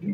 do